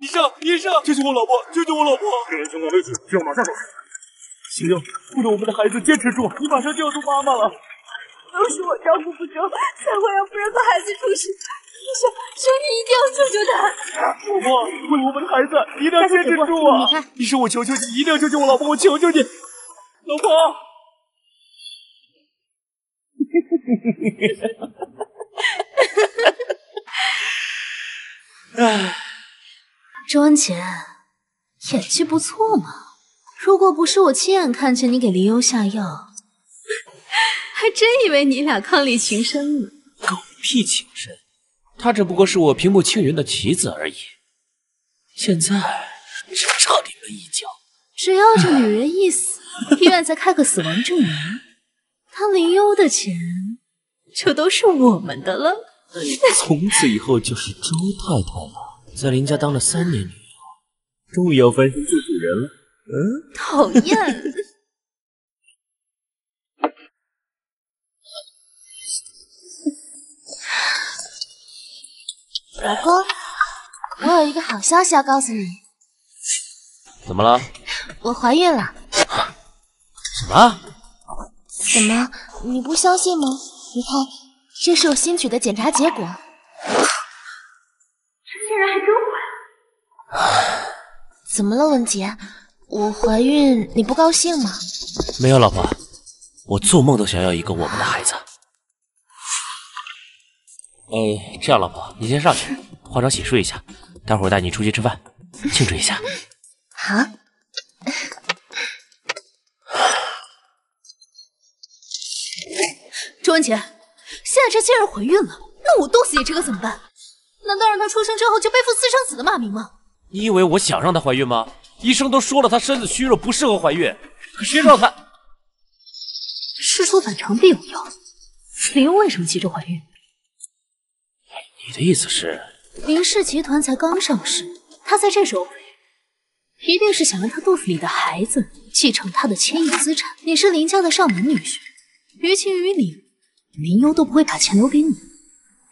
医生，医生，救救我老婆，救救我老婆！病人情况危急，需要马上手术。行灵，为了我们的孩子，坚持住，你马上就要做妈妈了。都是我照顾不周，才会让夫人和孩子出事。医生，求你一定要救救他！老婆，为了我们的孩子，一定要坚持住啊！你看，医生，我求求你，一定要救救我老婆，我求求你，老婆。唉，周文杰，演技不错嘛。如果不是我亲眼看见你给林幽下药，还真以为你俩伉俪情深呢。狗屁情深，她只不过是我平步青云的棋子而已。现在只差临门一脚。只要这女人一死，医院再开个死亡证明，他林幽的钱就都是我们的了。从此以后就是周太太了，在林家当了三年女友，终于要翻身做主人了。嗯，讨厌。老公，我有一个好消息要告诉你。怎么了？我怀孕了。什么？怎么？你不相信吗？你看，这是我新取的检查结果。这竟然还真怀了！怎么了，文杰？我怀孕你不高兴吗？没有，老婆，我做梦都想要一个我们的孩子。哎，这样，老婆，你先上去化妆洗漱一下，待会儿带你出去吃饭，庆祝一下。好。周文杰，现在这既然怀孕了，那我冻死你这个怎么办？难道让她出生之后就背负私生子的骂名吗？你以为我想让她怀孕吗？医生都说了，她身子虚弱，不适合怀孕。可谁让她事出反常必有妖？林幽为什么急着怀孕？你的意思是，林氏集团才刚上市，她在这时候一定是想让她肚子里的孩子继承她的千亿资产。你是林家的上门女婿，于情于理，林幽都不会把钱留给你。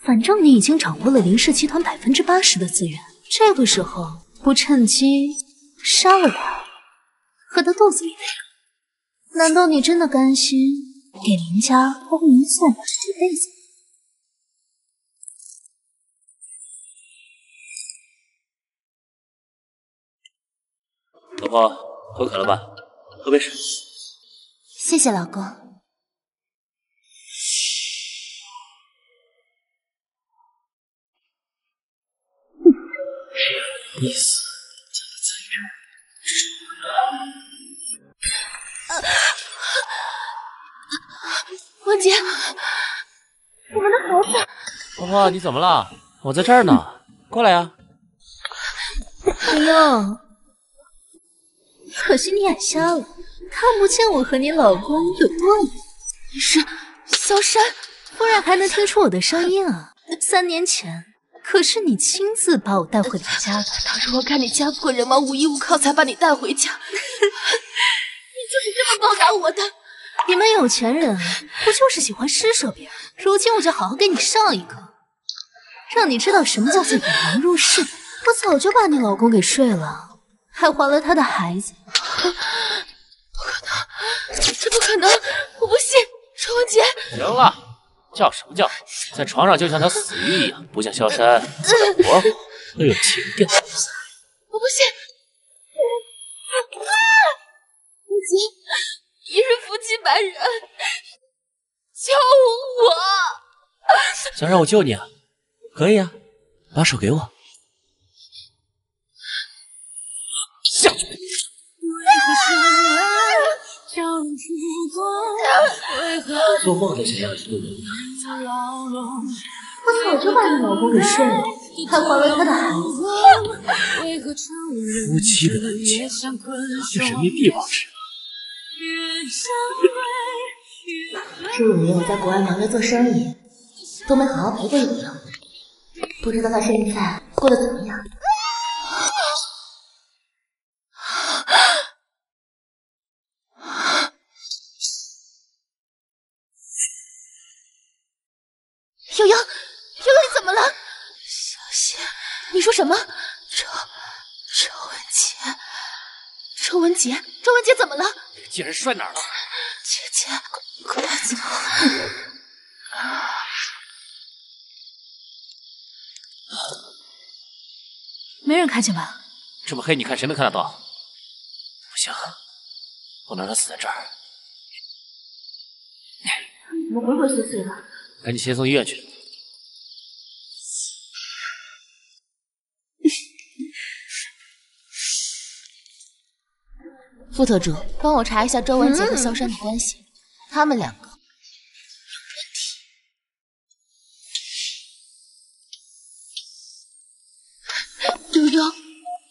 反正你已经掌握了林氏集团百分之八十的资源，这个时候不趁机杀了他，和他肚子里难道你真的甘心给林家包银送这一辈子？老婆，口渴了吧？喝杯水。谢谢老公。你死在这文杰，我们的孩子。老婆，你怎么了？我在这儿呢，过来呀。林幽，可惜你眼瞎了，看不见我和你老公有多远。你是萧山夫人，还能听出我的声音啊？三年前。可是你亲自把我带回林家的。当时我看你家破人亡，无依无靠，才把你带回家。你就是这么报答我的。你们有钱人不就是喜欢施舍别人？如今我就好好给你上一课，让你知道什么叫做引狼入室。我早就把你老公给睡了，还怀了他的孩子。不可能，这不可能！我不信，周文杰。行了。叫什么叫？在床上就像条死鱼一样，不像萧山活泼又有情调。我不信！不行，一日夫妻百日恩，救我！想让我救你啊？可以啊，把手给我。下去。做梦都想要一个人。我早就把你老公给睡了，还怀了他的孩子。夫妻的感情 是人民币保值。这五年我在国外忙着做生意，都没好好陪过你了。不知道他现在过得怎么样？悠悠，悠悠，你怎么了？小心，你说什么？周周文杰，周文杰，周文杰怎么了？竟然摔哪儿了？姐姐，快快走！没人看见吧？这么黑，你看谁能看得到？不行，不能让他死在这儿。怎么鬼鬼祟祟的？赶紧先送医院去。副特助，帮我查一下周文杰和萧山的关系，他们两个。有问题。悠悠，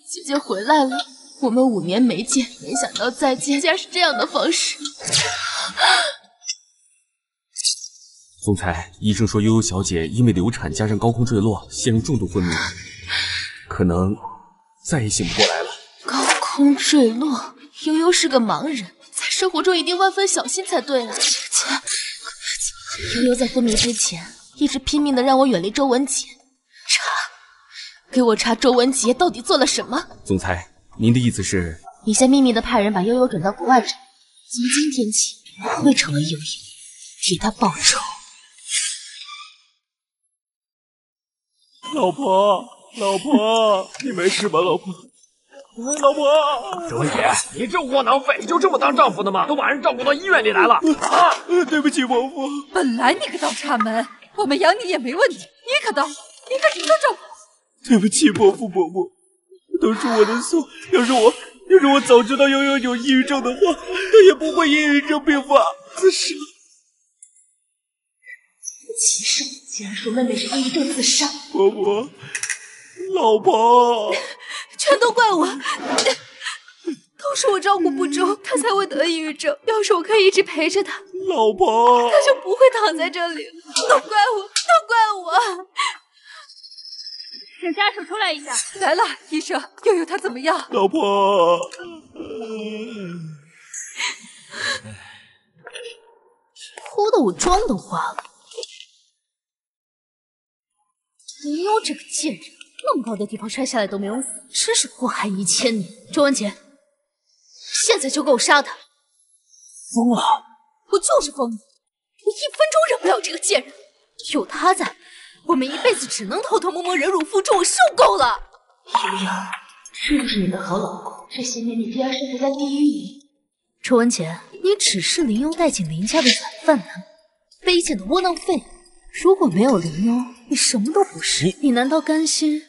姐姐回来了，我们五年没见，没想到再见竟然是这样的方式。总裁，医生说悠悠小姐因为流产加上高空坠落，陷入重度昏迷，可能再也醒不过来了。高空坠落，悠悠是个盲人，在生活中一定万分小心才对啊！姐姐，悠悠在昏迷之前一直拼命的让我远离周文杰，查，给我查周文杰到底做了什么？总裁，您的意思是？你先秘密的派人把悠悠转到国外去，从今天起我会成为悠悠，替他报仇。老婆，老婆，你没事吧，老婆？老婆，周文杰，你这窝囊废，你就这么当丈夫的吗？都把人照顾到医院里来了啊！对不起，伯父。本来你个倒插门，我们养你也没问题，你可倒，你可值得照顾。对不起，伯父伯母，都是我的错。要是我，要是我早知道悠悠有抑郁症的话，她也不会抑郁症病发自杀。歧视，竟然说妹妹是抑郁症自杀。伯母，老婆，全都怪我，都是我照顾不周，他才会得抑郁症。要是我可以一直陪着他，老婆，他就不会躺在这里了。都怪我，都怪我。请家属出来一下。来了，医生，悠悠他怎么样？老婆，哭的我妆都花了。林幽这个贱人，那么高的地方摔下来都没有死，真是祸害一千年。周文杰，现在就给我杀他！疯了！我就是疯了，我一分钟忍不了这个贱人。有他在，我们一辈子只能偷偷摸摸忍辱负重，我受够了。悠悠，是不是你的好老公，这些年你竟然生活在地狱里。周文杰，你只是林幽带进林家的软饭男，卑贱的窝囊废。如果没有林幽，你什么都不是。你你难道甘心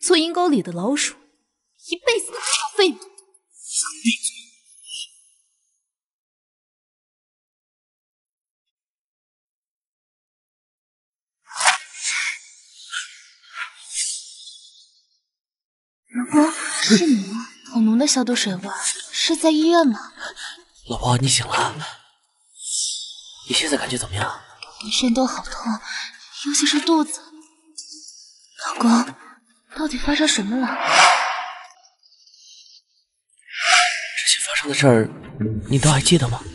做阴沟里的老鼠，一辈子的浪费吗？闭嘴！老公，是你吗？好浓的消毒水味，是在医院吗？老婆，你醒了？你现在感觉怎么样？浑身都好痛，尤其是肚子。老公，到底发生什么了？之前发生的事儿，你都还记得吗？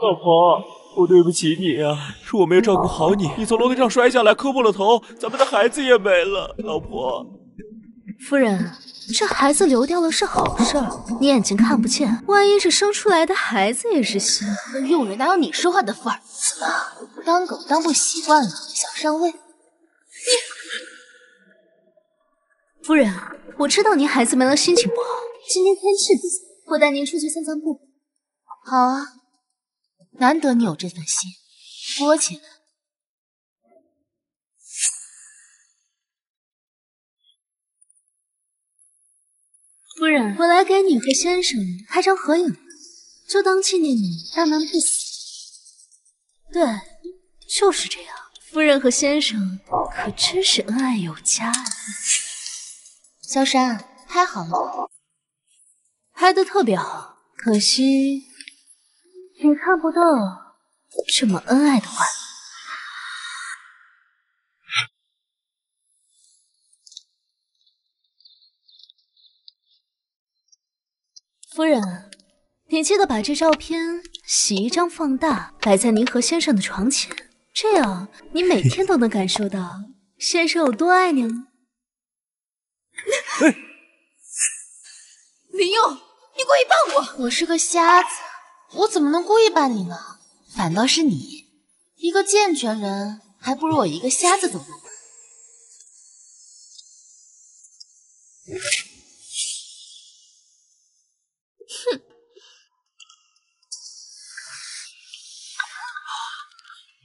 老婆，我对不起你啊，是我没有照顾好你，你从楼梯上摔下来磕破了头，咱们的孩子也没了。老婆，夫人，这孩子流掉了是好事儿，你眼睛看不见，万一是生出来的孩子也是新的，佣人哪有你说话的份儿？怎么当狗当不习惯了，想上位？夫人，我知道您孩子没了，心情不好，今天天气不错，我带您出去散散步。好啊，难得你有这份心，扶我起来。夫人，我来给你和先生拍张合影，就当纪念你大难不死。对，就是这样。夫人和先生可真是恩爱有加啊！萧山，拍好了，拍的特别好，可惜你看不到这么恩爱的画面。夫人，你记得把这照片洗一张放大，摆在您和先生的床前，这样你每天都能感受到先生有多爱你了。林佑，你故意绊我！我是个瞎子，我怎么能故意绊你呢？反倒是你，一个健全人，还不如我一个瞎子懂得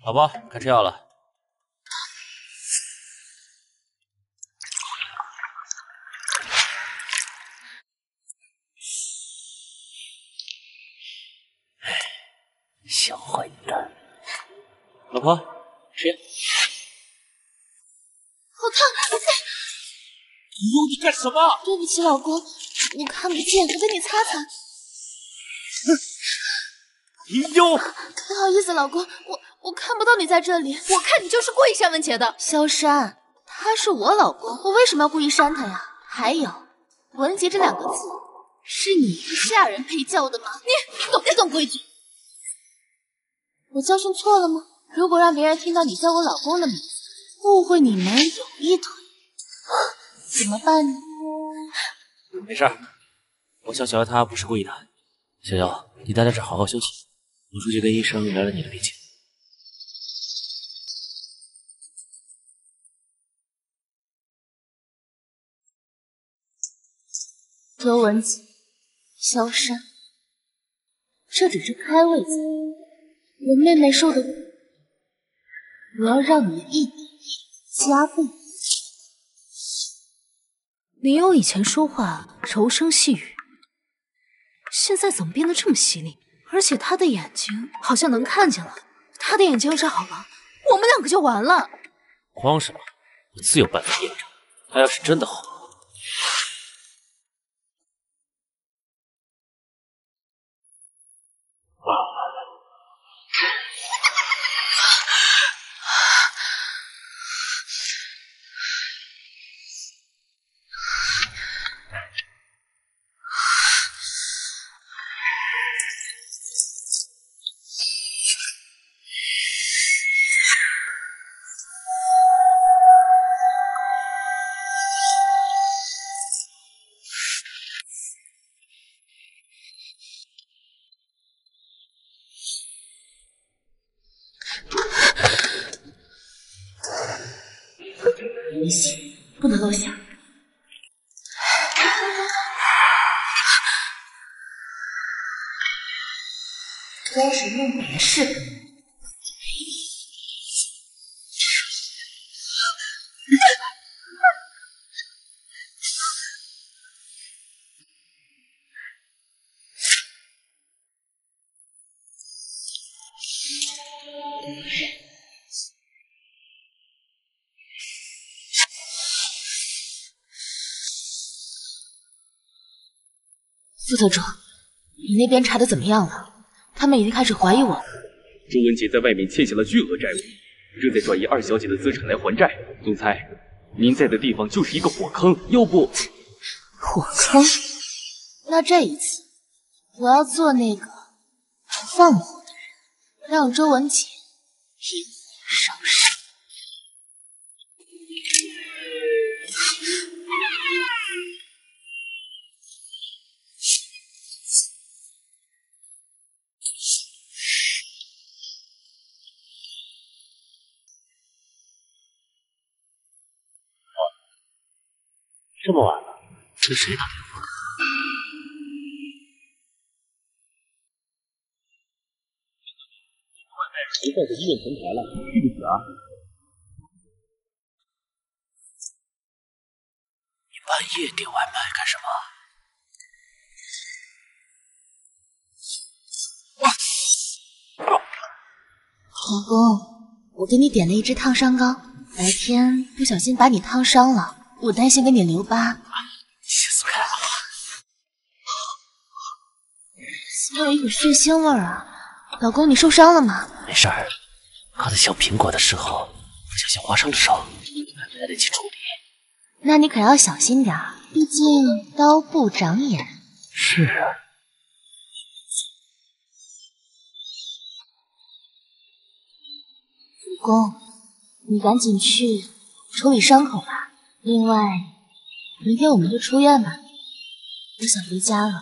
老婆，该吃药了。小坏蛋，老婆，吃药。好烫！你用你干什么？对不起，老公，我看不见，我给你擦擦。哎呦……不好意思，老公，我我看不到你在这里。我看你就是故意删文杰的。萧山，他是我老公，我为什么要故意删他呀？还有，文杰这两个字是你一个下人配叫的吗？你懂不懂规矩？我教训错了吗？如果让别人听到你叫我老公的名字，误会你们有一腿，怎么办呢？没事，我想小姚他不是故意的。小姚，你待在这好好休息，我出去跟医生聊聊你的病情。周文子，萧山，这只是开胃菜。我妹妹受的苦，我要让你一点一点加倍。林幽以前说话柔声细语，现在怎么变得这么犀利？而且他的眼睛好像能看见了。他的眼睛要是好了，我们两个就完了。慌什么？我自有办法验证。他要是真的好。副特助，你那边查的怎么样了？他们已经开始怀疑我了。周文杰在外面欠下了巨额债务，正在转移二小姐的资产来还债。总裁，您在的地方就是一个火坑，要不……火坑？那这一次，我要做那个放火的人，让周文杰引火烧身。这么晚了，是谁打电话？不放在医院前台了，对不起啊。你半夜点外卖干什么？老公，我给你点了一支烫伤膏，白天不小心把你烫伤了。我担心给你留疤，气死开了！怎么有一股血腥味啊？老公，你受伤了吗？没事儿，割的小苹果的时候不小心划伤了手，还没来得及处理。那你可要小心点儿，毕竟刀不长眼。是啊。公，你赶紧去处理伤口吧。另外，明天我们就出院吧，我想回家了。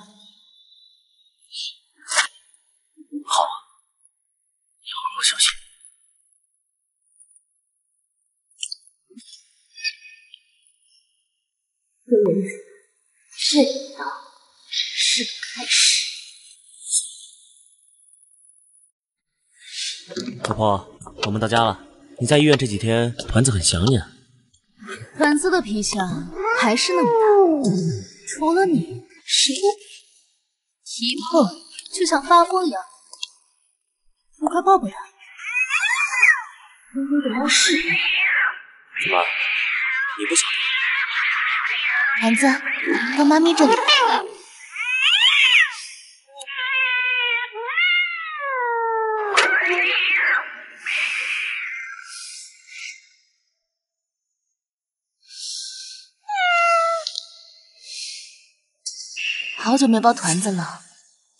好，要好好休息。这道只是个开始。婆婆，我们到家了。你在医院这几天，团子很想你。团子的脾气啊还是那么大，除了你，谁都一碰就像发疯一样。你快抱抱呀！微微的猫是怎么？你不想？团子，到妈咪这里。久没抱团子了，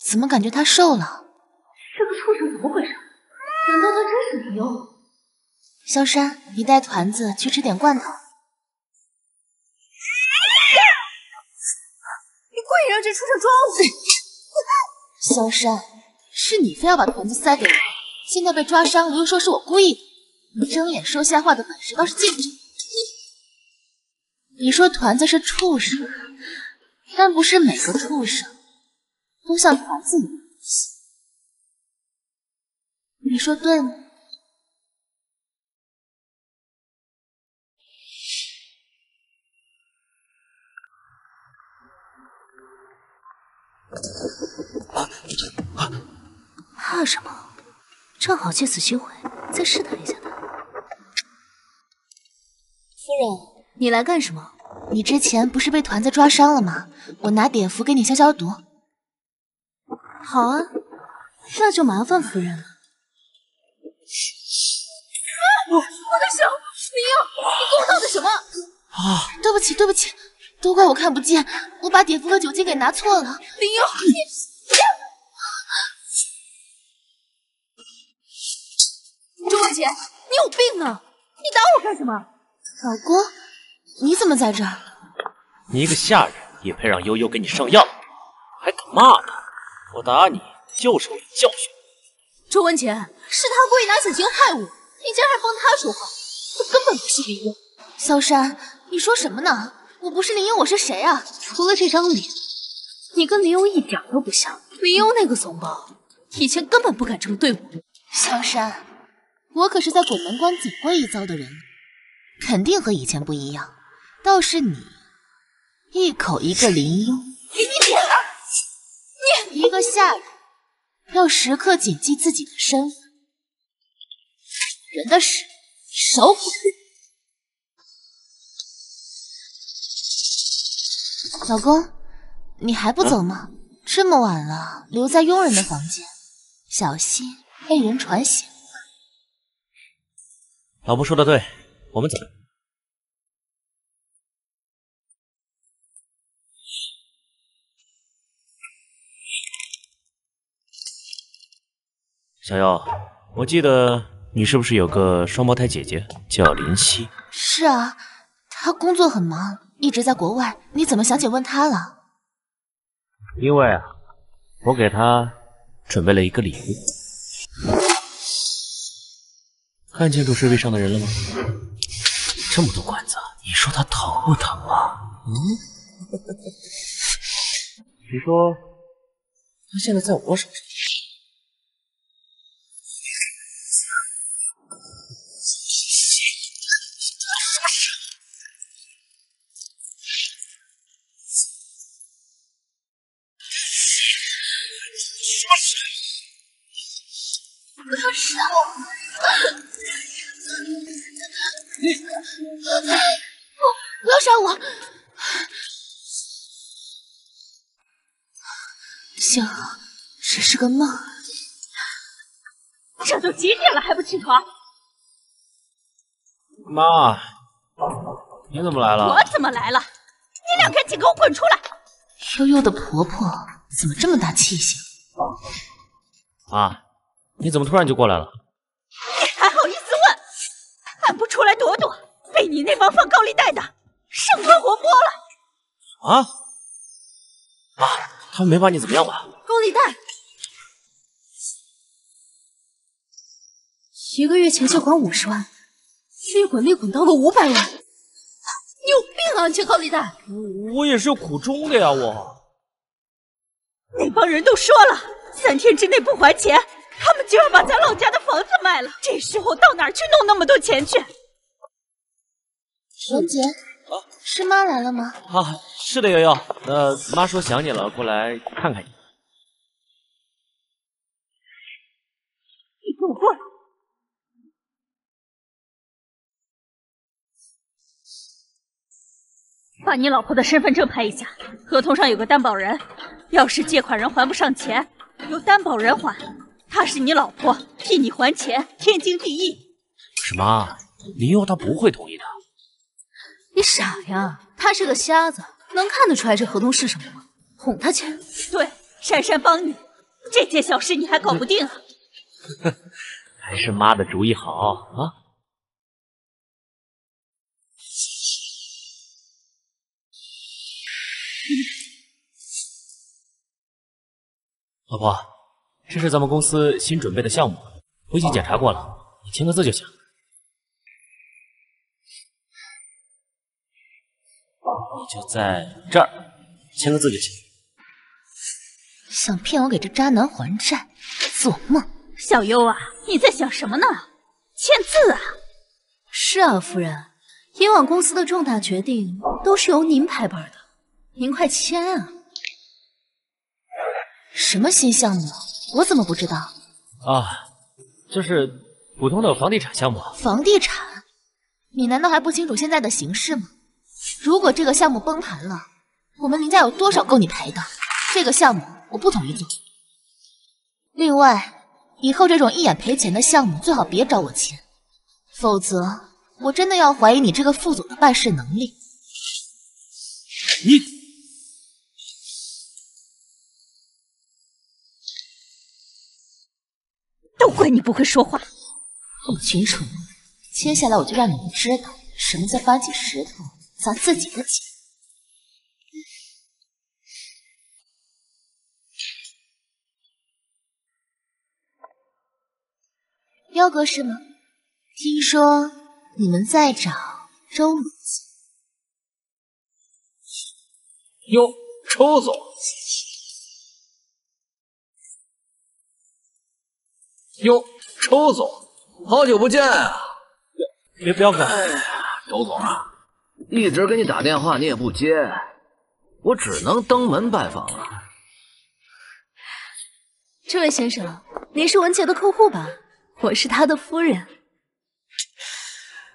怎么感觉他瘦了？这个畜生怎么回事？难道他真是李优？萧山，你带团子去吃点罐头。你故意让这畜生抓萧！山，是你非要把团子塞给我，现在被抓伤了又说是我故意的，你睁眼说瞎话的本事倒是见长。你说团子是畜生，但不是每个畜生都像团子一样。你说对吗？怕什么？正好借此机会再试探一下他。夫人，你来干什么？你之前不是被团子抓伤了吗？我拿碘伏给你消消毒。好啊，那就麻烦夫人了。啊我的手，林佑，你给我闹的什么？啊！对不起，对不起，都怪我看不见，我把碘伏和酒精给拿错了。林佑，你周文杰，你有病啊！你打我干什么？老公，你怎么在这儿？你一个下人也配让悠悠给你上药？还敢骂他？我打你就是为了教训你。周文杰，是他故意拿死刑害我，你竟然还帮他说话，这根本不是林悠。萧山，你说什么呢？我不是林英，我是谁啊？除了这张脸，你跟林优一点都不像。林优那个怂包，以前根本不敢这么对我。萧山，我可是在鬼门关走过一遭的人，肯定和以前不一样。倒是你，一口一个林优，给你脸了！你一个下人，要时刻谨记自己的身份。人的事少管。老公，你还不走吗？这么晚了，留在佣人的房间，小心被人传醒。老婆说的对，我们走。小妖，我记得你是不是有个双胞胎姐姐叫林夕？是啊，她工作很忙，一直在国外。你怎么想起问她了？因为啊，我给她准备了一个礼物。看清楚睡位上的人了吗？这么多管子，你说他疼不疼啊？嗯？你说他现在在我手上。是个梦。这都几点了还不起床？妈，你怎么来了？我怎么来了？你俩赶紧给我滚出来！悠悠的婆婆怎么这么大气性？妈，你怎么突然就过来了？你还好意思问？俺不出来躲躲，被你那帮放高利贷的，生吞活剥了！啊，妈，他们没把你怎么样吧？高利贷，一个月前借款五十万，利滚利滚到了五百万，你有病啊！你借高利贷，我也是有苦衷的呀，我。那帮人都说了，三天之内不还钱，他们就要把咱老家的房子卖了。这时候到哪儿去弄那么多钱去？文杰，啊是妈来了吗？啊，是的，悠悠。呃，妈说想你了，过来看看你。你给我过来！把你老婆的身份证拍一下，合同上有个担保人，要是借款人还不上钱，由担保人还。她是你老婆，替你还钱，天经地义。可是妈，林佑他不会同意的。你傻呀？他是个瞎子，能看得出来这合同是什么吗？哄他去。对，珊珊帮你，这件小事你还搞不定啊？还是妈的主意好啊！老婆，这是咱们公司新准备的项目，我已经检查过了，你签个字就行。你就在这儿签个字就行。想骗我给这渣男还债？做梦！小优啊，你在想什么呢？签字啊！是啊，夫人，以往公司的重大决定都是由您拍板的，您快签啊！什么新项目？我怎么不知道？啊，就是普通的房地产项目。房地产？你难道还不清楚现在的形势吗？如果这个项目崩盘了，我们林家有多少够你赔的？这个项目我不同意做。另外，以后这种一眼赔钱的项目最好别找我签，否则我真的要怀疑你这个副总的办事能力。你都怪你不会说话。一群蠢物！接下来我就让你们知道什么叫搬起石头砸自己的脚。妖哥是吗？听说你们在找周母亲。哟，周总。哟，周总，好久不见啊！别彪哥，哎呀，周总啊，一直给你打电话你也不接，我只能登门拜访了。这位先生，您是文杰的客户吧？我是他的夫人。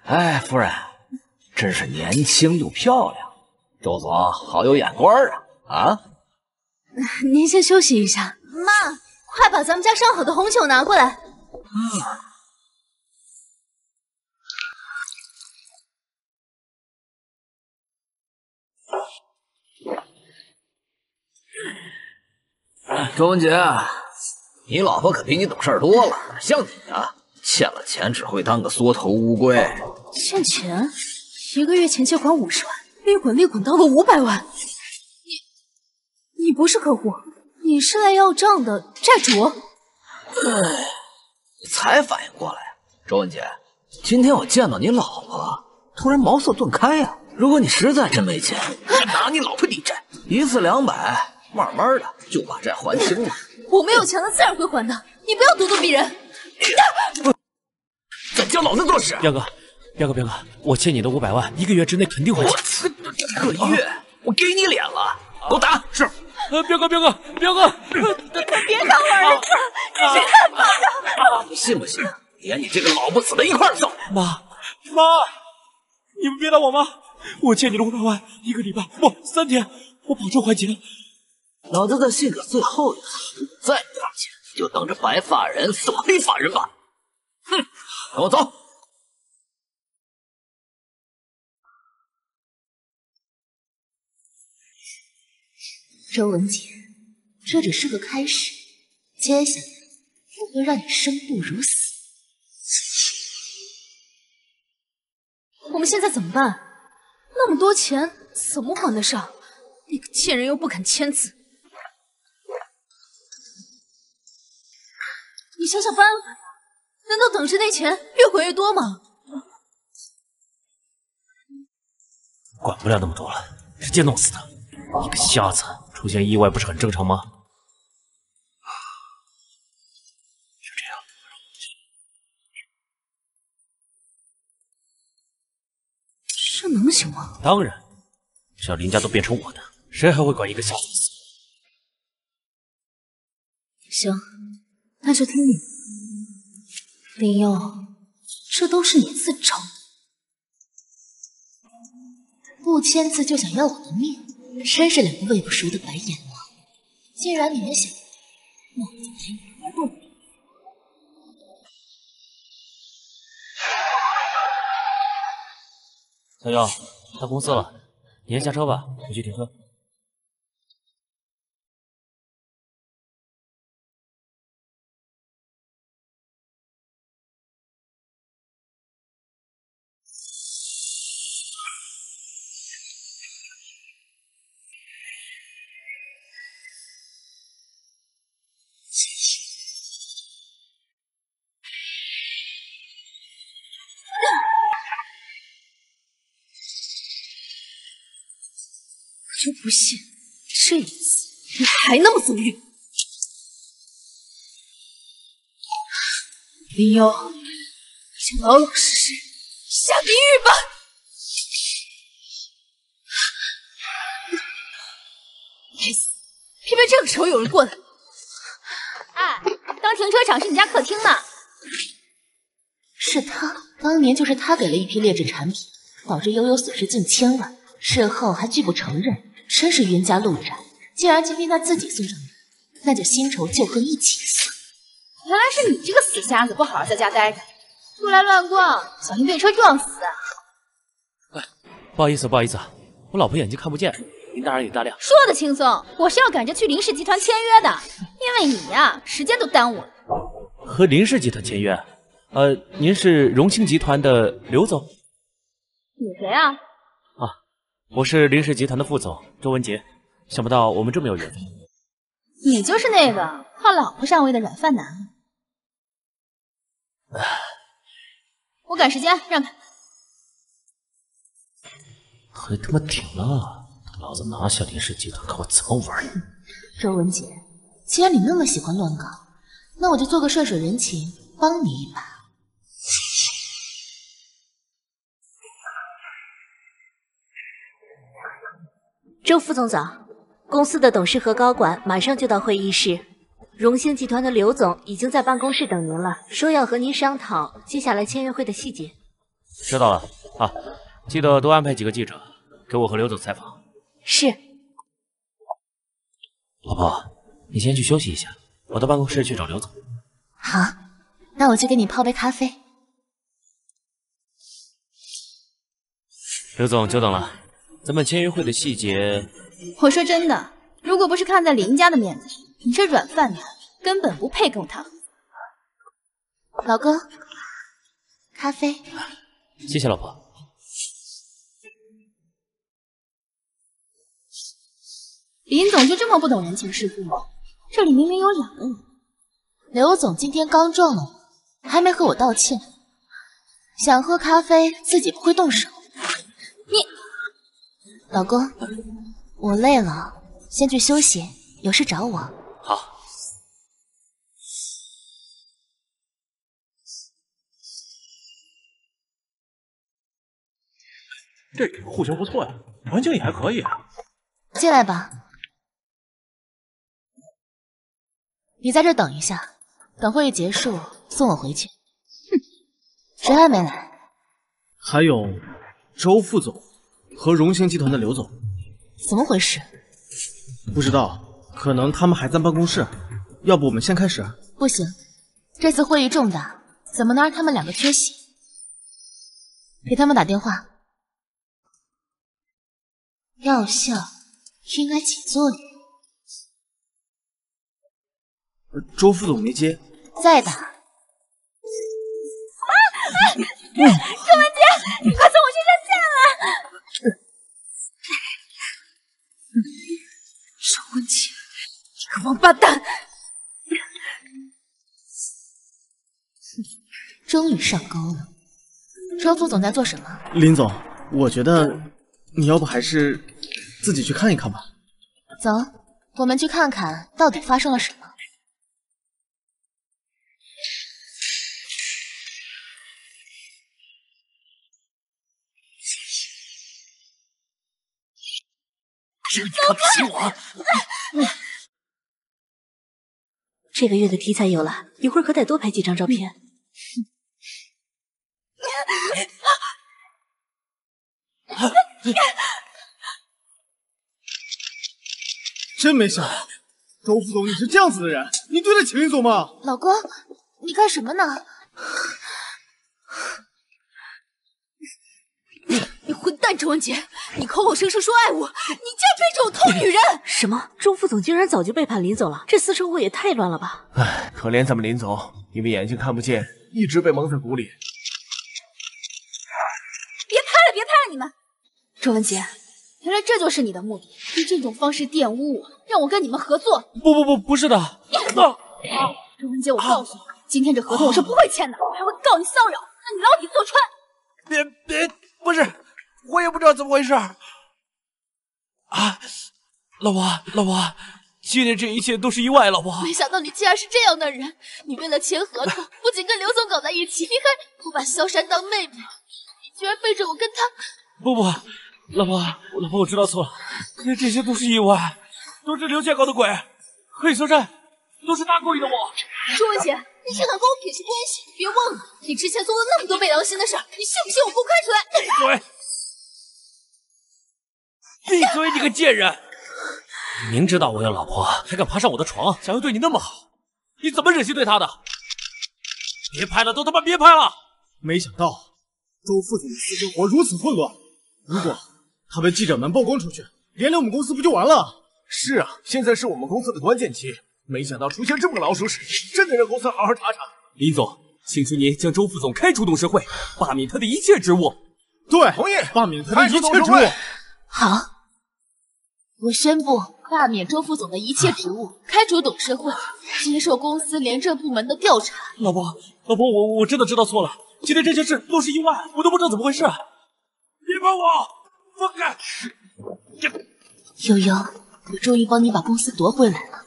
哎，夫人，真是年轻又漂亮，周总好有眼光啊！啊，您先休息一下。妈，快把咱们家上好的红酒拿过来。周文杰，你老婆可比你懂事多了，哪像你啊，欠了钱只会当个缩头乌龟。欠钱？一个月前借款五十万，利滚利滚到了五百万。你你不是客户，你是来要账的债主。哎，你才反应过来，周文杰，今天我见到你老婆，突然茅塞顿开呀、如果你实在真没钱，拿你老婆抵债，一次两百，慢慢的就把债还清了。我没有钱了，自然会还的。你不要咄咄逼人。在教老子做事！彪哥，彪哥，彪哥，我欠你的五百万，一个月之内肯定还清。一个月，我给你脸了，给我打！是。呃，彪哥，彪哥，彪哥，别打 我儿子，这是他爸的。你信不信？连你这个老不死的一块揍！妈，妈，你们别打我妈！我欠你的五百万，一个礼拜不三天，我保证还钱。老子在信个最后一次，再不还钱，就等着白发人送黑发人吧！哼，跟我走。周文杰，这只是个开始，接下来我会让你生不如死。我们现在怎么办？那么多钱怎么还得上？那个贱人又不肯签字，你想想办法呀！难道等着那钱越滚越多吗？管不了那么多了，直接弄死他！你个瞎子出现意外不是很正常吗？就这样，这能行吗？当然，只要林家都变成我的，谁还会管一个瞎子死？行，那就听你的。林佑，这都是你自找的，不签字就想要我的命，真是两个喂不熟的白眼狼！既然你们想，那我就陪你玩弄你。小优，到公司了，你先下车吧，我去停车。林幽，就老老实实下地狱吧！该死，偏偏这个时候有人过来。哎，当停车场是你家客厅呢。是他，当年就是他给了一批劣质产品，导致悠悠损失近千万，事后还拒不承认，真是冤家路窄。既然今天他自己送上门，那就新仇旧恨一起算。原来是你这个死瞎子，不好好在家待着，出来乱逛，小心被车撞死。不好意思，不好意思，我老婆眼睛看不见，您大人也大量。说的轻松，我是要赶着去林氏集团签约的，因为你呀，时间都耽误了。和林氏集团签约？呃，您是荣兴集团的刘总？你谁啊？啊，我是林氏集团的副总周文杰。想不到我们这么有缘分。你就是那个靠老婆上位的软饭男。我赶时间，让开。还他妈挺了！等老子拿下林氏集团，看我怎么玩你！周文杰，既然你那么喜欢乱搞，那我就做个顺水人情，帮你一把。周副总早，公司的董事和高管马上就到会议室。荣兴集团的刘总已经在办公室等您了，说要和您商讨接下来签约会的细节。知道了啊，记得多安排几个记者给我和刘总采访。是。老婆，你先去休息一下，我到办公室去找刘总。好，那我去给你泡杯咖啡。刘总，久等了。咱们签约会的细节，我说真的，如果不是看在林家的面子上，你这软饭男根本不配跟我谈。老公，咖啡。谢谢老婆。林总就这么不懂人情世故吗？这里明明有两个人。刘总今天刚撞了我，还没和我道歉，想喝咖啡自己不会动手。你。老公，我累了，先去休息，有事找我。好。这个户型不错呀，环境也还可以。啊进来吧。你在这等一下，等会议结束送我回去。哼，谁还没来？还有周副总。和荣兴集团的刘总，怎么回事？不知道，可能他们还在办公室，要不我们先开始？不行，这次会议重大，怎么能让他们两个缺席？给他们打电话。药效应该起作用。周副总没接。再打。啊啊！周文杰，你快送我身上下来。周文杰。王八蛋 终于上钩了，周副总在做什么？林总，我觉得你要不还是自己去看一看吧。走，我们去看看到底发生了什么。对不起，我。这个月的题材有了，一会儿可得多拍几张照片。真没想到，周副总你是这样子的人，你对得起林总吗？老公，你干什么呢？混蛋周文杰，你口口声声说爱我，你竟然背着我偷女人！什么？周副总竟然早就背叛林总了？这私生活也太乱了吧！唉，可怜咱们林总，因为眼睛看不见，一直被蒙在鼓里。别拍了，别拍了，你们！周文杰，原来这就是你的目的，用这种方式玷污我，让我跟你们合作。不不不，不是的。周文杰，我告诉你，今天这合同我是不会签的，我还会告你骚扰，让你牢底坐穿。别别，不是，我也不知道怎么回事。啊，老婆，老婆，今天这一切都是意外，老婆。没想到你竟然是这样的人，你为了签合同，不仅跟刘总搞在一起，你还不把萧山当妹妹，你居然背着我跟他……不不，老婆，老婆，我知道错了，这这些都是意外，都是刘家搞的鬼，黑萧山都是他勾引的我。朱文杰，你竟敢跟我撇清关系！别忘了，你之前做了那么多昧良心的事儿，你信不信我公开出来？嘴，闭嘴！你个贱人！明知道我有老婆，还敢爬上我的床，想要对你那么好，你怎么忍心对她的？别拍了，都他妈别拍了！没想到周副总的私生活如此混乱，如果他被记者们曝光出去，连累我们公司不就完了？是啊，现在是我们公司的关键期。没想到出现这么个老鼠屎，真得让公司好好查查。林总，请求您将周副总开除董事会，罢免他的一切职务。对，同意，罢免他的一切职务。好，我宣布罢免周副总的一切职务，开除董事会，接受公司廉政部门的调查。老婆，老婆，我我真的知道错了，今天这些事都是意外，我都不知道怎么回事。别碰我，放开！悠悠，我终于帮你把公司夺回来了。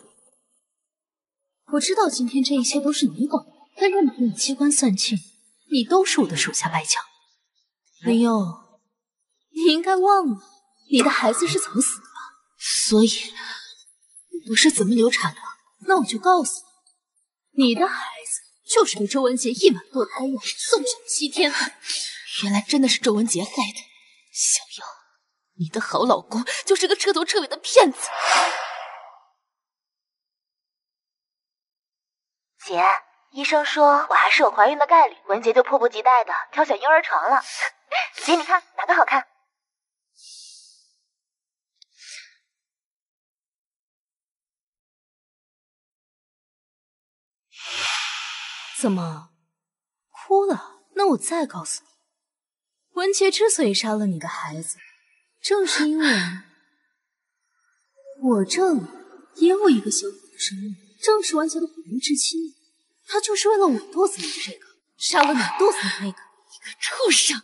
我知道今天这一切都是你搞的，但任凭你机关算尽，你都是我的手下败将。林佑，你应该忘了，你的孩子是怎么死的吧？所以，我是怎么流产的？那我就告诉你，你的孩子就是被周文杰一碗堕胎药送上西天的。原来真的是周文杰害的。小优，你的好老公就是个彻头彻尾的骗子。姐，医生说我还是有怀孕的概率，文杰就迫不及待的挑选婴儿床了。姐，你看哪个好看？怎么哭了？那我再告诉你，文杰之所以杀了你的孩子，正是因为我这里也有一个小小的生命，正是文杰的骨肉之妻。他就是为了我肚子里的这个，杀了你肚子里那个，你个畜生！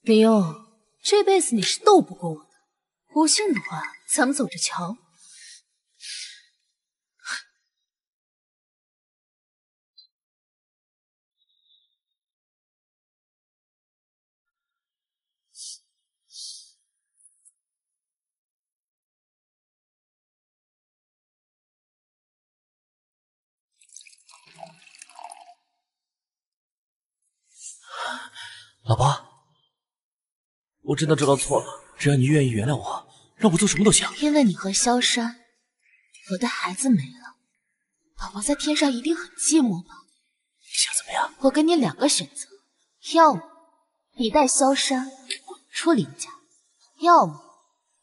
林佑，这辈子你是斗不过我的，不信的话，咱们走着瞧。老婆，我真的知道错了，只要你愿意原谅我，让我做什么都行。因为你和萧山，我的孩子没了，宝宝在天上一定很寂寞吧？你想怎么样？我给你两个选择，要么你带萧山滚出林家，要么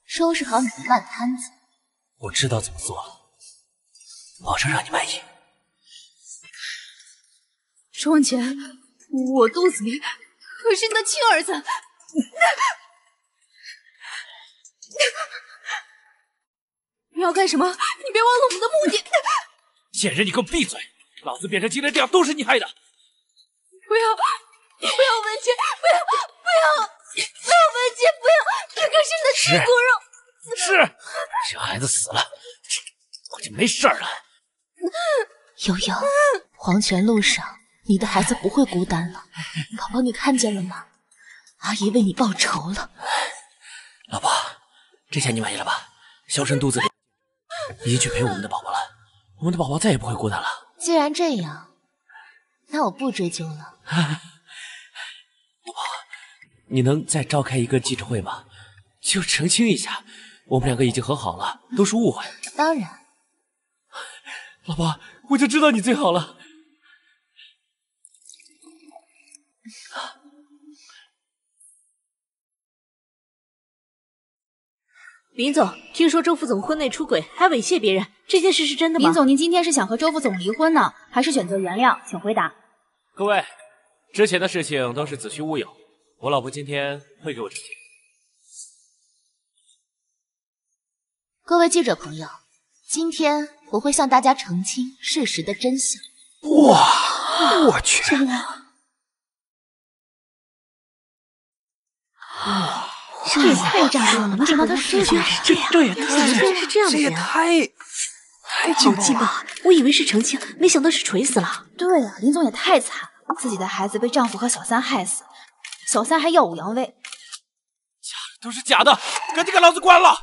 收拾好你的烂摊子。我知道怎么做了，保证让你满意。周文杰，我肚子里可是你的亲儿子，你要干什么？你别忘了我们的目的！贱人，你给我闭嘴！老子变成今天这样都是你害的！不要，不要文杰，不要，不要，不要文杰，不要！这可是你的亲骨肉。是，这孩子死了，我就没事了。悠悠，黄泉路上，你的孩子不会孤单了。宝宝，你看见了吗？阿姨为你报仇了。老婆，这下你满意了吧？萧晨肚子里已经去陪我们的宝宝了，我们的宝宝再也不会孤单了。既然这样，那我不追究了。老婆，你能再召开一个记者会吗？就澄清一下，我们两个已经和好了，都是误会。当然。老婆，我就知道你最好了。林总，听说周副总婚内出轨，还猥亵别人，这件事是真的吗？林总，您今天是想和周副总离婚呢，还是选择原谅？请回答。各位，之前的事情都是子虚乌有，我老婆今天会给我澄清。各位记者朋友，今天我会向大家澄清事实的真相。哇，我去！哇！这也太炸裂了！没想到他说的是这样，这也太居然是这样的也！太太劲爆了！我以为是澄清，没想到是锤死了。对啊，林总也太惨了，自己的孩子被丈夫和小三害死，小三还耀武扬威。假的都是假的，赶紧给老子关了！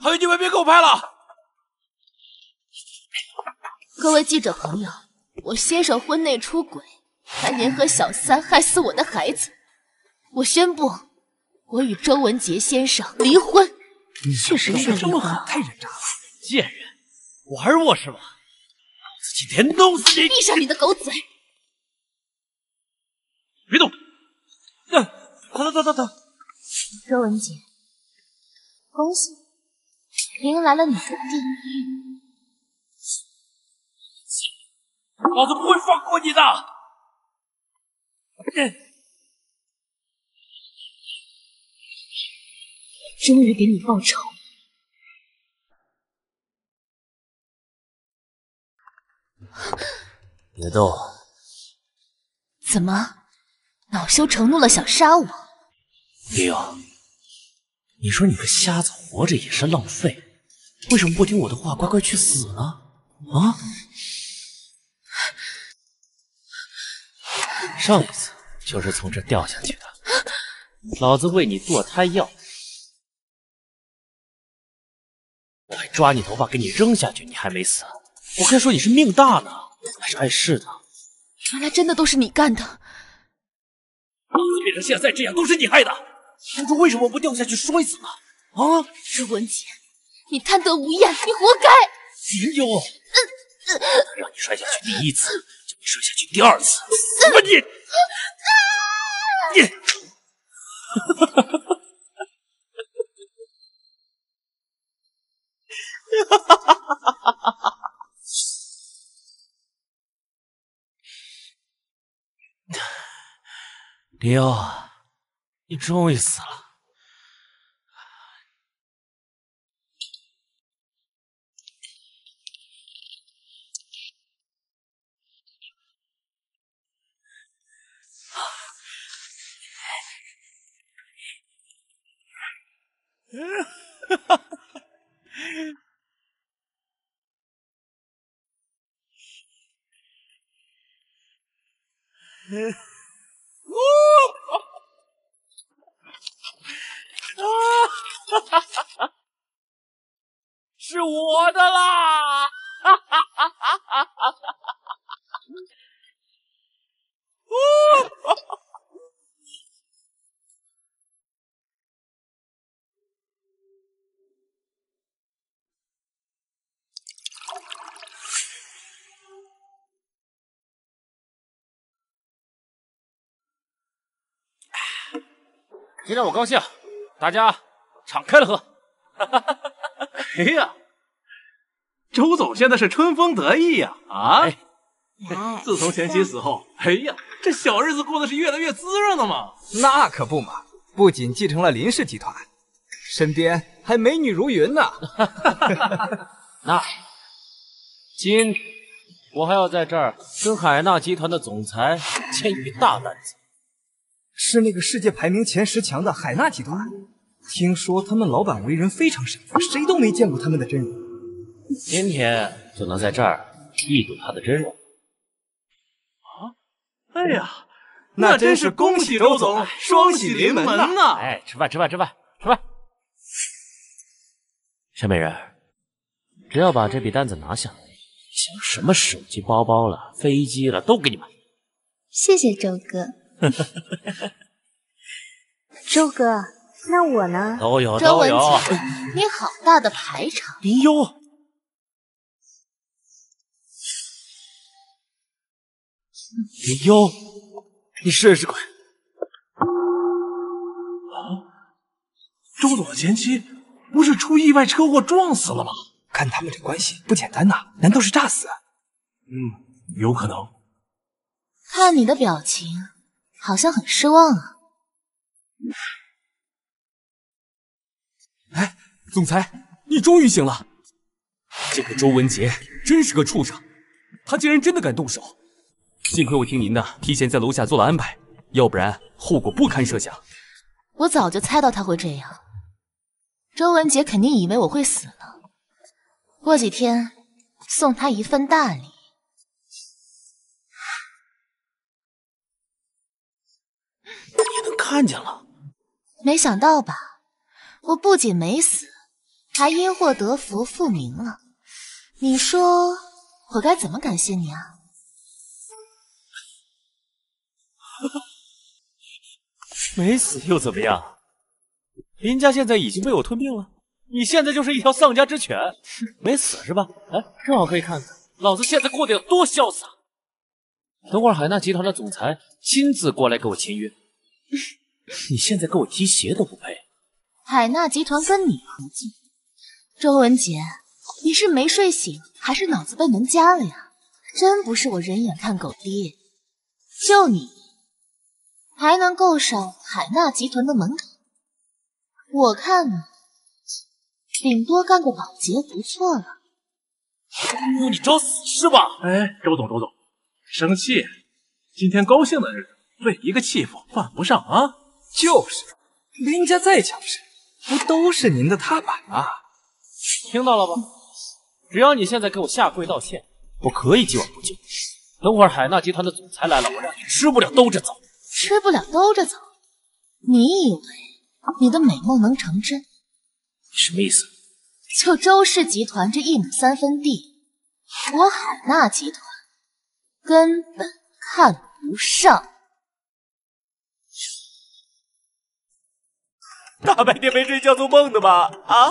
还有你们别给我拍了！各位记者朋友，我先生婚内出轨，还联合小三害死我的孩子，我宣布。我与周文杰先生离婚，确实是这么狠，太人渣了！贱人，玩我是吧？老子今天弄死你！闭上你的狗嘴！别动！嗯，等等等等等！周文杰，恭喜你迎来了你的第一老子不会放过你的！嗯。终于给你报仇！别动！怎么，恼羞成怒了，想杀我？李勇，你说你个瞎子活着也是浪费，为什么不听我的话，乖乖去死呢？啊！上一次就是从这掉下去的，老子喂你堕胎药。抓你头发给你扔下去，你还没死？我该说你是命大呢，还是碍事呢？原来真的都是你干的！变成现在这样都是你害的，当初为什么不掉下去摔死呢？啊，周文杰，你贪得无厌，你活该！林有，让你摔下去第一次，就没摔下去第二次。死吧你！你！哈哈哈哈。哈！李欧，你终于死了。哈哈哈！呜！啊！是我的啦！哈哈哈哈哈哈！呜！今天我高兴，大家敞开了喝。哎呀，周总现在是春风得意呀！啊，自从前妻死后，哎呀，这小日子过得是越来越滋润了嘛。那可不嘛，不仅继承了林氏集团，身边还美女如云呢。那今我还要在这儿跟海纳集团的总裁签一笔大单子。是那个世界排名前十强的海纳集团。听说他们老板为人非常神秘，谁都没见过他们的真人。今天就能在这儿一睹他的真容。啊！哎呀，那真是恭喜周总，双喜临门呐！哎，吃饭吃饭吃饭吃饭！小美人，只要把这笔单子拿下什么手机、包包了、飞机了，都给你买。谢谢周哥。周哥。那我呢？都有周文杰，你好大的排场！林幽，林幽，你试试鬼。啊，周总的前妻不是出意外车祸撞死了吗？看他们这关系不简单呐，难道是诈死？嗯，有可能。看你的表情，好像很失望啊。哎，总裁，你终于醒了！这个周文杰真是个畜生，他竟然真的敢动手！幸亏我听您的，提前在楼下做了安排，要不然后果不堪设想。我早就猜到他会这样，周文杰肯定以为我会死了。过几天送他一份大礼。看见了？没想到吧？我不仅没死，还因祸得福复明了。你说我该怎么感谢你啊？没死又怎么样？林家现在已经被我吞并了，你现在就是一条丧家之犬。没死是吧？哎，正好可以看看老子现在过得有多潇洒。等会儿海纳集团的总裁亲自过来给我签约，你现在给我提鞋都不配。海纳集团跟你合作，周文杰，你是没睡醒还是脑子被门夹了呀？真不是我人眼看狗低，就你还能够上海纳集团的门槛？我看呢，顶多干个保洁不错了。用你找死是吧？哎，周总，周总，生气？今天高兴的日子，被一个弃妇犯不上啊！就是，林家再强势。不都是您的踏板吗？听到了吧？只要你现在给我下跪道歉，我可以既往不咎。等会儿海纳集团的总裁来了，我让你吃不了兜着走。吃不了兜着走？你以为你的美梦能成真？什么意思？就周氏集团这一亩三分地，我海纳集团根本看不上。大白天没睡觉做梦的吧？啊！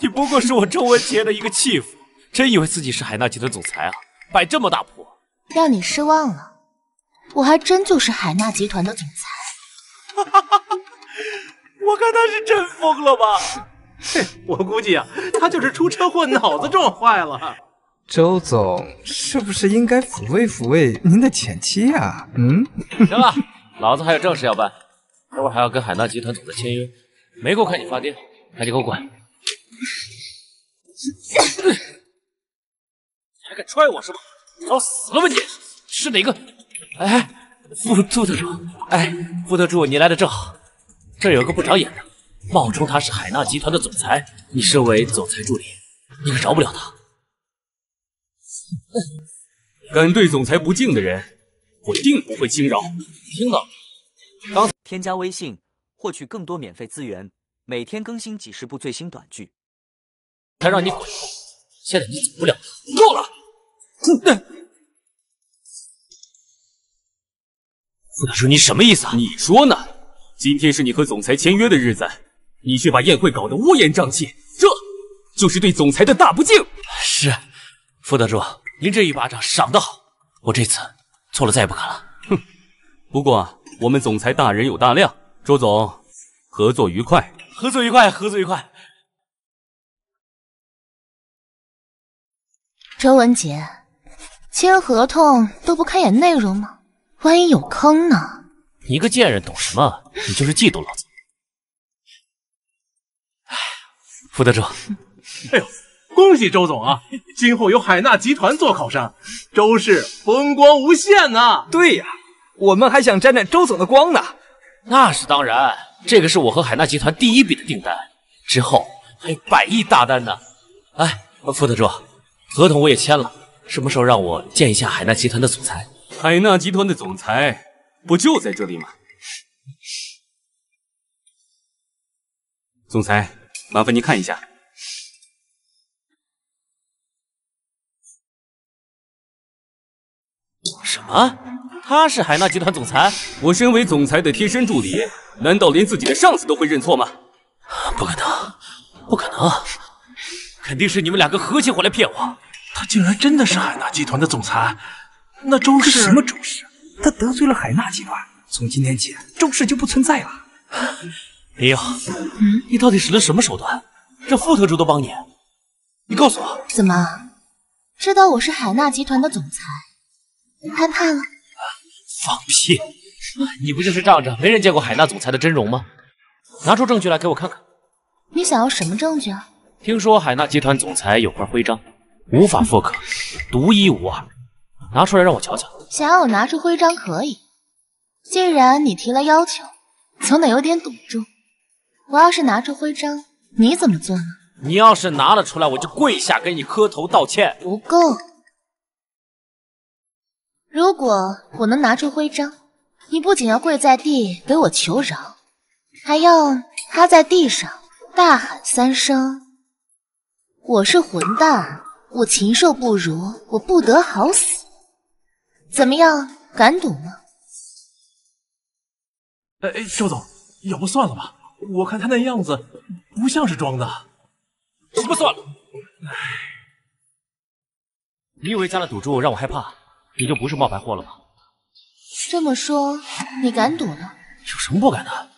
你不过是我周文杰的一个弃妇，真以为自己是海纳集团总裁啊？摆这么大谱，让你失望了。我还真就是海纳集团的总裁。哈哈哈！我看他是真疯了吧？嘿，我估计啊，他就是出车祸脑子撞坏了。周总，是不是应该抚慰抚慰您的前妻啊？嗯？行了，老子还有正事要办，等会还要跟海纳集团总裁签约。没空看你发癫，赶紧给我滚！还敢踹我是吧？找死了吧你！是哪个？哎，副副特助，哎，副特助，你来的正好。这有个不长眼的，冒充他是海纳集团的总裁。你身为总裁助理，你可饶不了他。敢对总裁不敬的人，我定不会轻饶。听到了？刚添加微信。获取更多免费资源，每天更新几十部最新短剧。他让你滚！现在你走不了。够了！傅大叔，你什么意思啊？你说呢？今天是你和总裁签约的日子，你却把宴会搞得乌烟瘴气，这就是对总裁的大不敬。是，傅大叔，您这一巴掌赏得好，我这次错了，再也不敢了。哼！不过我们总裁大人有大量。周总，合作愉快！合作愉快！合作愉快！周文杰，签合同都不看眼内容吗？万一有坑呢？你个贱人，懂什么？你就是嫉妒老子！哎，副德主，哎呦，恭喜周总啊！今后有海纳集团做靠山，周氏风光无限呐！对呀，我们还想沾沾周总的光呢。那是当然，这个是我和海纳集团第一笔的订单，之后还有百亿大单呢。哎，副特助，合同我也签了，什么时候让我见一下海纳集团的总裁？海纳集团的总裁不就在这里吗？总裁，麻烦您看一下。什么？他是海纳集团总裁？我身为总裁的贴身助理，难道连自己的上司都会认错吗？不可能，不可能，肯定是你们两个合起伙来骗我。他竟然真的是海纳集团的总裁？那周氏什么周氏？他得罪了海纳集团，从今天起，周氏就不存在了。林佑，你到底使了什么手段，让副特助都帮你？你告诉我，怎么知道我是海纳集团的总裁？害怕了？放屁！你不就是仗着没人见过海纳总裁的真容吗？拿出证据来给我看看。你想要什么证据啊？听说海纳集团总裁有块徽章，无法复刻，独一无二，拿出来让我瞧瞧。想要我拿出徽章可以，既然你提了要求，总得有点赌注。我要是拿出徽章，你怎么做呢？你要是拿了出来，我就跪下给你磕头道歉。不够。如果我能拿出徽章，你不仅要跪在地给我求饶，还要趴在地上大喊三声：“我是混蛋，我禽兽不如，我不得好死。”怎么样，敢赌吗？哎哎，周总，要不算了吧？我看他那样子，不像是装的。什么算了？唉，你以为加了赌注让我害怕？你就不是冒牌货了吗？这么说，你敢赌了？有什么不敢的？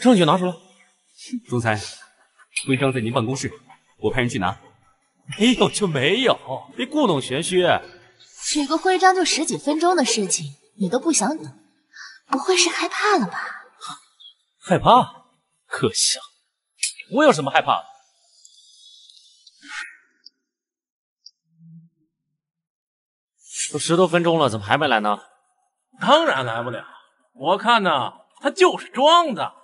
证据拿出来。总裁，徽章在您办公室，我派人去拿。没有就没有，别故弄玄虚。取个徽章就十几分钟的事情，你都不想赌，不会是害怕了吧？害怕？可笑！我有什么害怕的？都十多分钟了，怎么还没来呢？当然来不了，我看呢，他就是装的。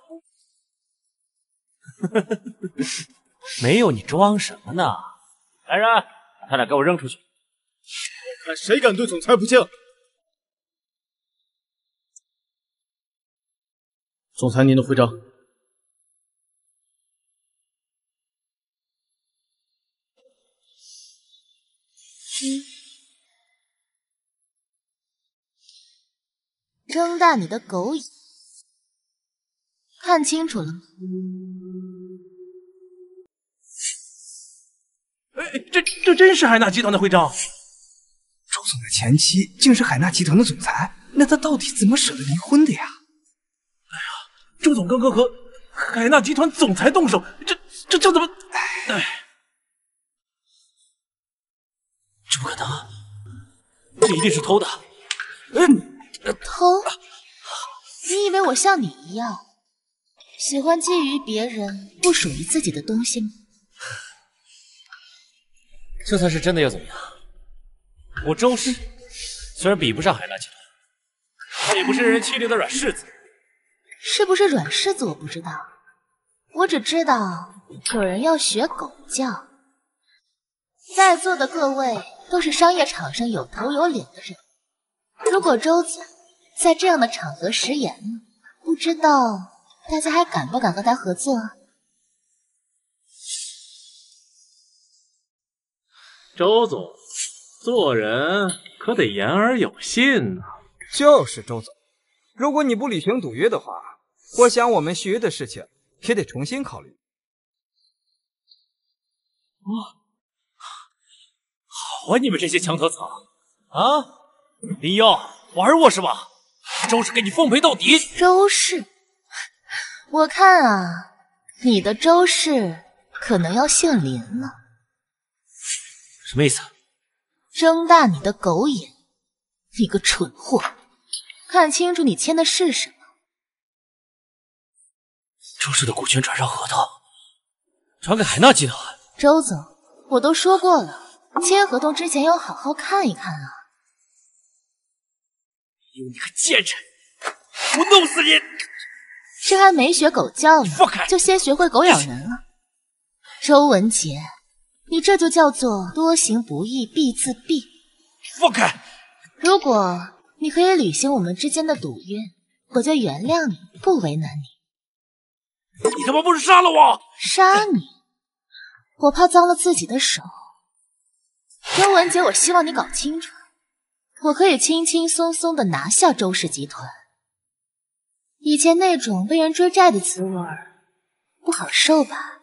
没有你装什么呢？来人，把他俩给我扔出去！看谁敢对总裁不敬！总裁，您的徽章。睁大你的狗眼，看清楚了吗？哎，这这真是海纳集团的徽章。周总的前妻竟是海纳集团的总裁，那他到底怎么舍得离婚的呀？哎呀，周总刚刚和海纳集团总裁动手，这这这怎么？哎，这不可能，这一定是偷的。嗯。偷？你以为我像你一样喜欢觊觎别人不属于自己的东西吗？就算是真的又怎么样？我周氏虽然比不上海纳集团，但也不是任人欺凌的软柿子。是不是软柿子我不知道，我只知道有人要学狗叫。在座的各位都是商业场上有头有脸的人。如果周总在这样的场合食言了，不知道大家还敢不敢和他合作？周总做人可得言而有信呐。就是周总，如果你不履行赌约的话，我想我们续约的事情也得重新考虑。哦，好啊，你们这些墙头草啊！林妖玩我是吧？周氏给你奉陪到底。周氏，我看啊，你的周氏可能要姓林了。什么意思？睁大你的狗眼，你个蠢货，看清楚你签的是什么。周氏的股权转让合同，转给海纳集团。周总，我都说过了，签合同之前要好好看一看啊。有你个贱人，我弄死你！这还没学狗叫呢，放开！就先学会狗咬人了。周文杰，你这就叫做多行不义必自毙。放开！如果你可以履行我们之间的赌约，我就原谅你，不为难你。你他妈不是杀了我？杀你？我怕脏了自己的手。周文杰，我希望你搞清楚，我可以轻轻松松的拿下周氏集团。以前那种被人追债的滋味不好受吧？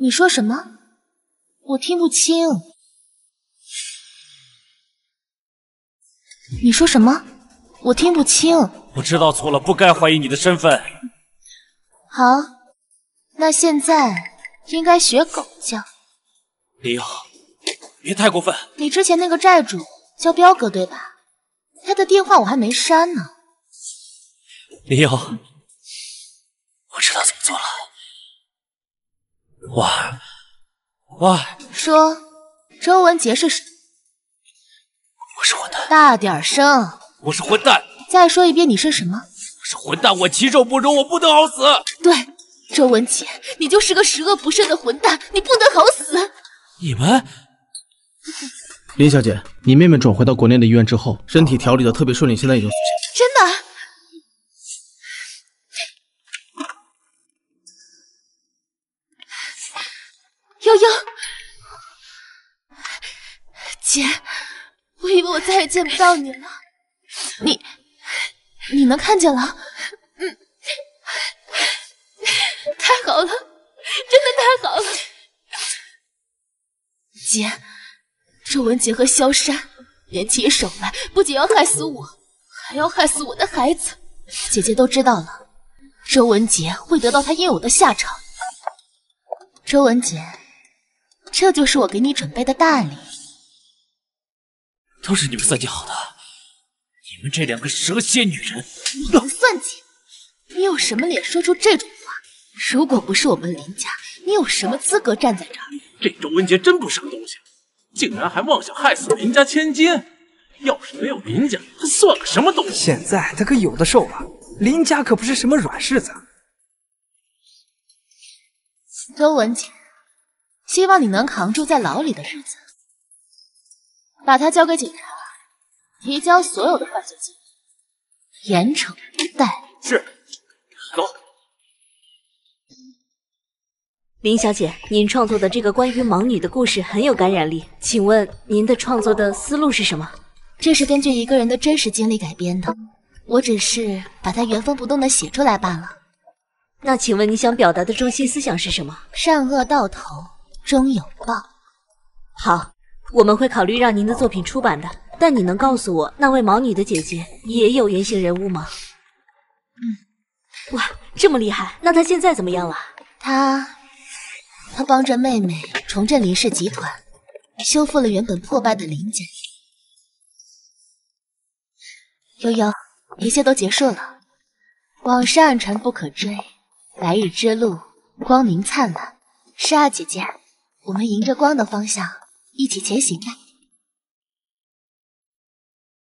你说什么？我听不清。你说什么？我听不清。我知道错了，不该怀疑你的身份。好，那现在应该学狗叫。李勇，别太过分。你之前那个债主。叫彪哥对吧？他的电话我还没删呢。李勇，我知道怎么做了。喂，喂，说，周文杰是谁？我是混蛋。大点声。我是混蛋。再说一遍，你是什么？我是混蛋，我禽兽不如，我不得好死。对，周文杰，你就是个十恶不赦的混蛋，你不得好死。你们。林小姐，你妹妹转回到国内的医院之后，身体调理的特别顺利，现在已经真的。悠悠，姐，我以为我再也见不到你了，你，你能看见了？嗯，太好了，真的太好了，姐。周文杰和萧山联起手来，不仅要害死我，还要害死我的孩子。姐姐都知道了，周文杰会得到他应有的下场。周文杰，这就是我给你准备的大礼。都是你们算计好的，你们这两个蛇蝎女人！你能算计？你有什么脸说出这种话？如果不是我们林家，你有什么资格站在这儿？这周文杰真不是个东西。竟然还妄想害死林家千金！要是没有林家，他算个什么东西？现在他可有的受了。林家可不是什么软柿子。周文杰，希望你能扛住在牢里的日子。把他交给警察，提交所有的犯罪记录，严惩不贷。是，走。林小姐，您创作的这个关于盲女的故事很有感染力，请问您的创作的思路是什么？这是根据一个人的真实经历改编的，我只是把它原封不动的写出来罢了。那请问你想表达的中心思想是什么？善恶到头终有报。好，我们会考虑让您的作品出版的。但你能告诉我，那位盲女的姐姐也有原型人物吗？嗯。哇，这么厉害！那她现在怎么样了？她。他帮着妹妹重振林氏集团，修复了原本破败的林家。悠悠，一切都结束了，往事暗沉不可追，来日之路光明灿烂。是啊，姐姐，我们迎着光的方向一起前行吧。